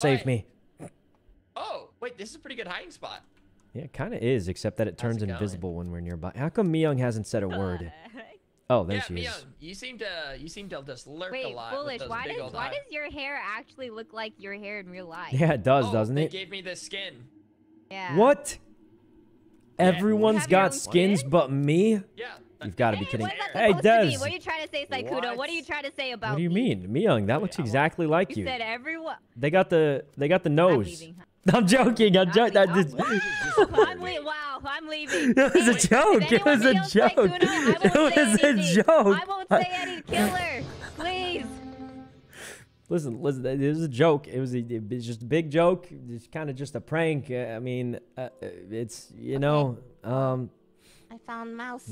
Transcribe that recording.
Save What? me. Oh, wait, this is a pretty good hiding spot. Yeah, it kind of is, except that it How's turns it invisible when we're nearby. How come Miyoung hasn't said a word? Oh, there yeah, she Mia, is. you seem to you seem to just lurk Wait, a lot. with foolish. those Why big does old why eyes. does your hair actually look like your hair in real life? Yeah, it does, oh, doesn't they it? gave me this skin. Yeah. What? Yeah. Everyone's have your got skins skin? but me? Yeah. You've gotta be kidding. What is that Hey, supposed to mean? What are you trying to say, Sykkuno? What? What? are you trying to say about What do you me? mean? Miyoung, that looks exactly like You you. said everyone. They got the they got the I'm nose. I'm joking. I'm I'm joking. That just, Oh, I'm wow, I'm leaving. it was a joke. It was a joke. Sykkuno, It won't was a joke. I won't say any killer. Please. Listen, listen. It was a joke. It was, a, it was just a big joke. It's kind of just a prank. Uh, I mean, uh, it's you know, um, I found mouse.